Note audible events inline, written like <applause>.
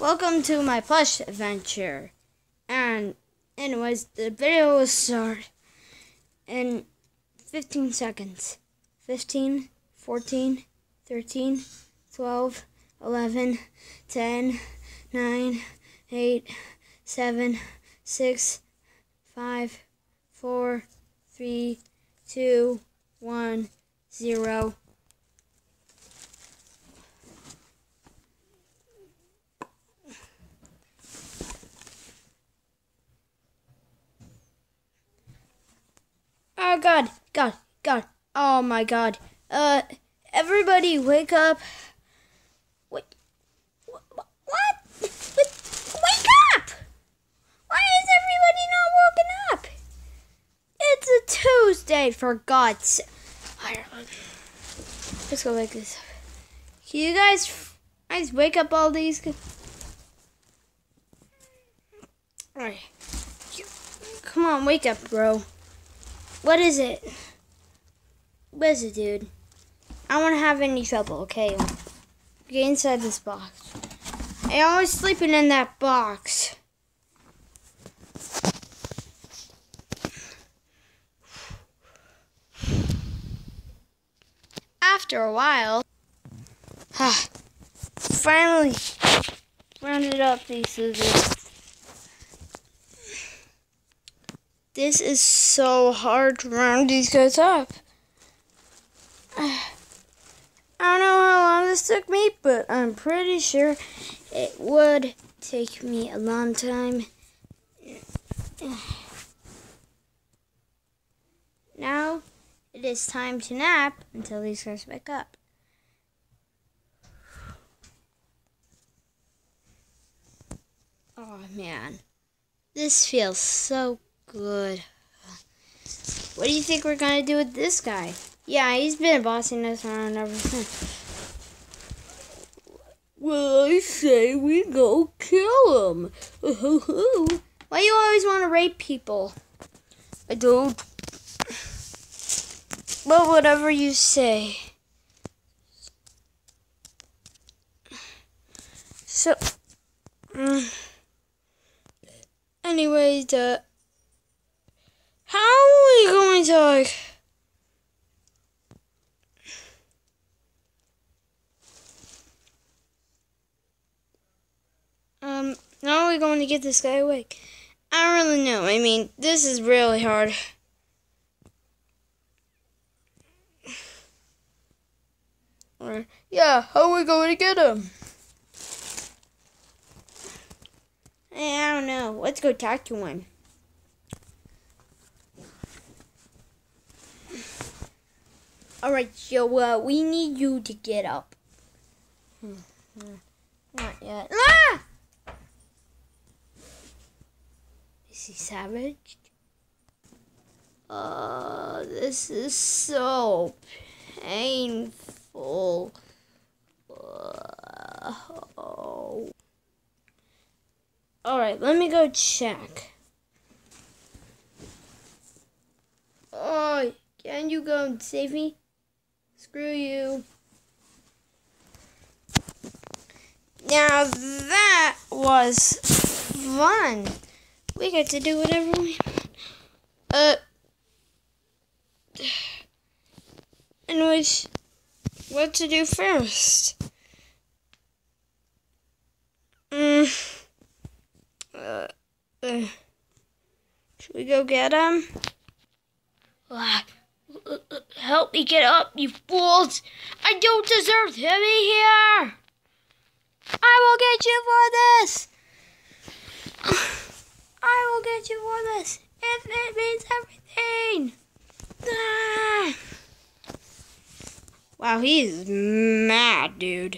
Welcome to my plush adventure. And anyways, the video will start in 15 seconds. 15, 14, 13, 12, 11, 10, 9, 8, 7, 6, 5, 4, 3, 2, 1, 0. God, God, God. Oh my God. Uh, everybody wake up. Wait, what? What? Wake up! Why is everybody not woken up? It's a Tuesday, for God's sake. Let's go wake this up. Can you guys, guys wake up all these? Alright. Come on, wake up, bro. What is it? What is it, dude? I to have any trouble, okay? Get inside this box. I always sleeping in that box. After a while, <sighs> finally rounded up these scissors. This is so hard to round these guys up. <sighs> I don't know how long this took me, but I'm pretty sure it would take me a long time. <sighs> Now it is time to nap until these guys wake up. <sighs> Oh man, this feels so good. What do you think we're gonna do with this guy? Yeah, he's been bossing us around ever since. Well, I say we go kill him. <laughs> Why you always want to rape people? I don't. Well, whatever you say. So, um, anyways, uh, how are we going to like? Um, how are we going to get this guy awake? I don't really know. I mean, this is really hard. Or, yeah, how are we going to get him? I don't know. Let's go talk to him. Alright, so uh, we need you to get up. Hmm, hmm. Not yet. Ah! Is he savage? Uh, this is so painful. Oh. Alright, let me go check. Oh, can you go and save me? Screw you. Now that was fun. We get to do whatever we want. Uh. Anyways, what to do first? Mm. Uh, uh, should we go get him? Uh, help me get up, you fools! I don't deserve to be here! I will get you for this! I will get you for this if it means everything! Ah. Wow, he's mad, dude.